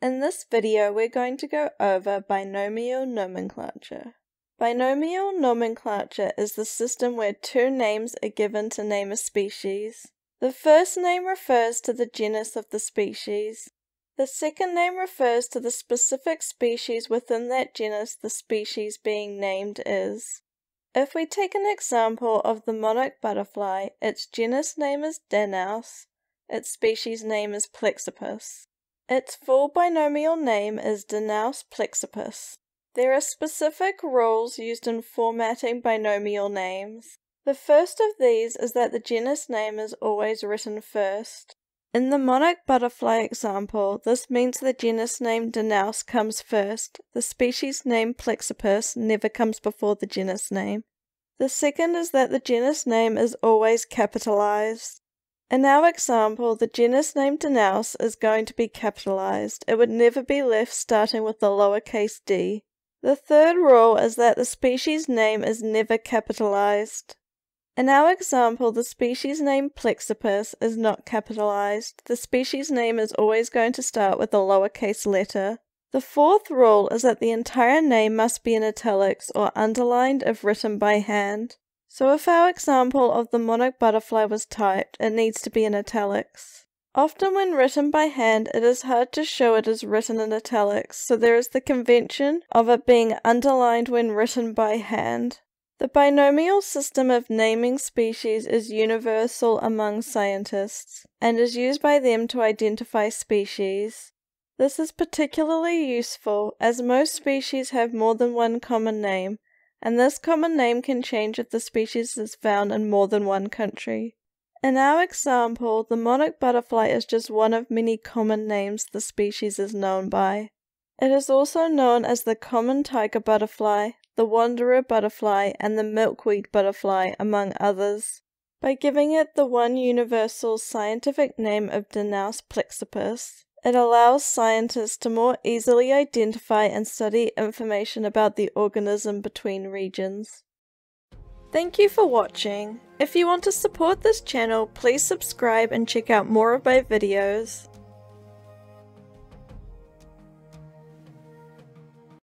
In this video we're going to go over binomial nomenclature. Binomial nomenclature is the system where two names are given to name a species. The first name refers to the genus of the species. The second name refers to the specific species within that genus the species being named is. If we take an example of the monarch butterfly, its genus name is Danaus, its species name is Plexippus. Its full binomial name is Danaus plexippus. There are specific rules used in formatting binomial names. The first of these is that the genus name is always written first. In the monarch butterfly example, this means the genus name Danaus comes first. The species name Plexippus never comes before the genus name. The second is that the genus name is always capitalized. In our example, the genus name Danaus is going to be capitalized. It would never be left starting with the lowercase d. The third rule is that the species name is never capitalized. In our example, the species name Plexippus is not capitalized. The species name is always going to start with a lowercase letter. The fourth rule is that the entire name must be in italics or underlined if written by hand. So if our example of the monarch butterfly was typed, it needs to be in italics. Often when written by hand, it is hard to show it is written in italics, so there is the convention of it being underlined when written by hand. The binomial system of naming species is universal among scientists, and is used by them to identify species. This is particularly useful as most species have more than one common name, and this common name can change if the species is found in more than one country. In our example, the monarch butterfly is just one of many common names the species is known by. It is also known as the common tiger butterfly, the wanderer butterfly, and the milkweed butterfly, among others. By giving it the one universal scientific name of Danaus plexippus, it allows scientists to more easily identify and study information about the organism between regions. Thank you for watching. If you want to support this channel, please subscribe and check out more of my videos.